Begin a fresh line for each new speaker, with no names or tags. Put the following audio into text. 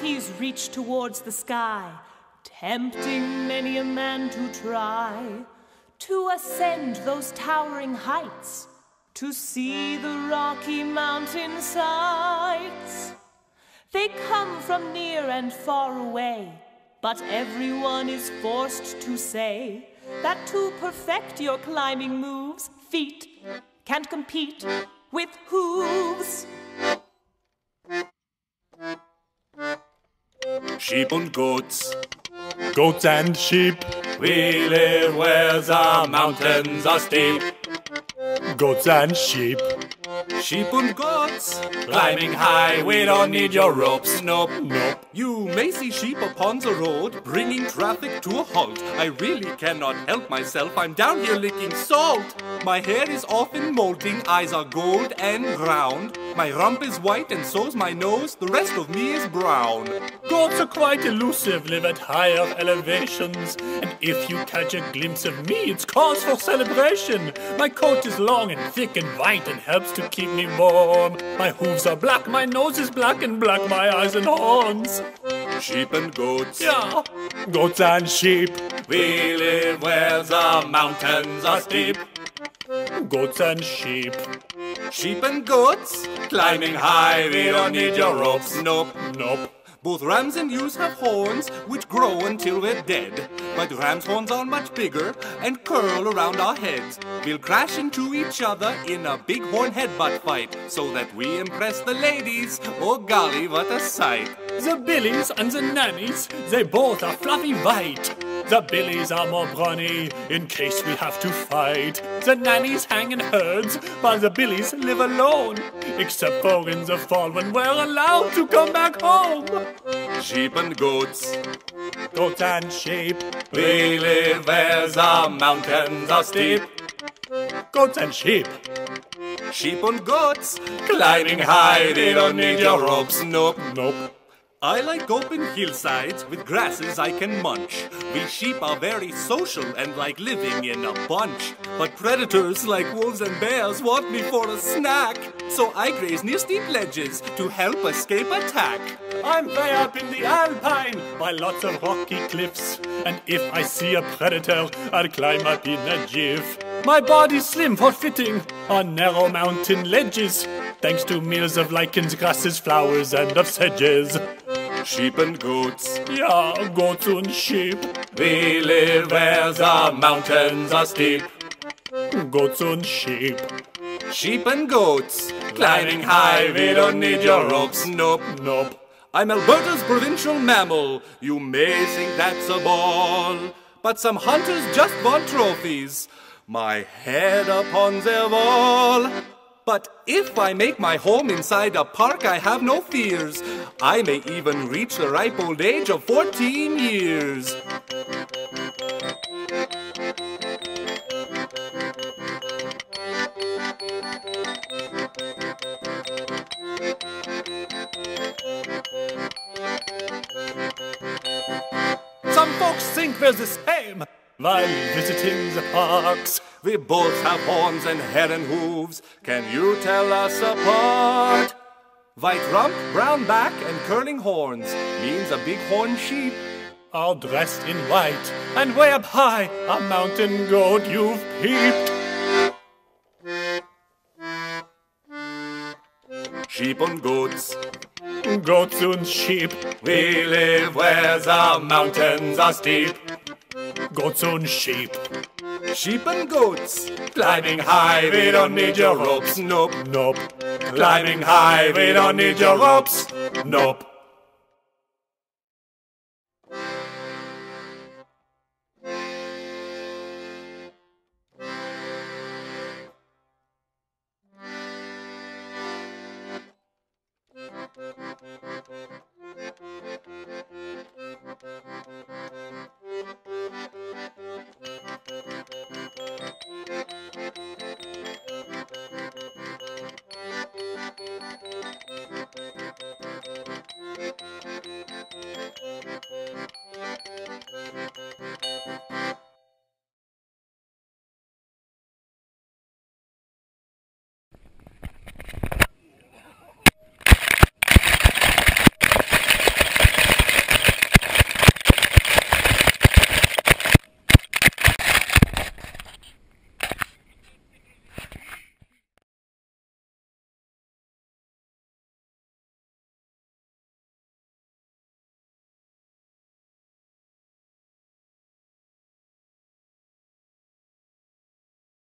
Rockies reach towards the sky, tempting many a man to try to ascend those towering heights, to see the Rocky Mountain sights. They come from near and far away, but everyone is forced to say that to perfect your climbing moves, feet can't compete with hooves.
Sheep and goats,
Goats and sheep,
we live where the mountains are steep.
goats and sheep,
Sheep and goats, climbing high, we don't need your ropes, nope, nope. You may see sheep upon the road, bringing traffic to a halt. I really cannot help myself, I'm down here licking salt. My hair is often molting, eyes are gold and round. My rump is white and so's my nose, the rest of me is brown.
Goats are quite elusive, live at higher elevations. And if you catch a glimpse of me, it's cause for celebration. My coat is long and thick and white and helps to keep me warm. My hooves are black, my nose is black and black, my eyes and horns.
Sheep and goats,
Yeah, goats and sheep,
we live where the mountains are steep.
goats and sheep,
Sheep and goats, climbing high, we don't need your ropes, nope.
nope.
Both rams and ewes have horns which grow until we're dead. But rams' horns are much bigger and curl around our heads. We'll crash into each other in a big horn headbutt fight so that we impress the ladies. Oh golly, what a sight!
The billies and the nannies, they both are fluffy white. The billies are more brawny in case we have to fight. The nannies hang in herds, while the billies live alone. Except for in the fall when we're allowed to come back home.
Sheep and goats,
Goats and sheep,
we live where the mountains are steep.
goats and sheep,
Sheep and goats, climbing high, they don't need your ropes, nope.
nope.
I like open hillsides with grasses I can munch. We sheep are very social and like living in a bunch. But predators like wolves and bears want me for a snack. So I graze near steep ledges to help escape attack.
I'm way up in the alpine by lots of rocky cliffs. And if I see a predator, I'll climb up in a jiff. My body's slim for fitting on narrow mountain ledges, thanks to meals of lichens, grasses, flowers, and of sedges.
Sheep and goats,
Yeah, goats and sheep,
we live where the mountains are steep.
goats and sheep,
Sheep and goats, climbing high, we don't need your ropes, nope.
nope.
I'm Alberta's provincial mammal. You may think that's a ball, but some hunters just want trophies. My head upon their wall. But if I make my home inside a park, I have no fears. I may even reach the ripe old age of 14 years.
Some folks think we're the same while visiting the parks.
We both have horns and hair and hooves. Can you tell us apart? White rump, brown back, and curling horns means a bighorn sheep.
All dressed in white and way up high, a mountain goat you've peeped.
Sheep and goats,
Goats and sheep,
we live where the mountains are steep.
goats and sheep,
Sheep and goats, climbing high, we don't need your ropes, nope.
nope.
Climbing high, we don't need your ropes, nope.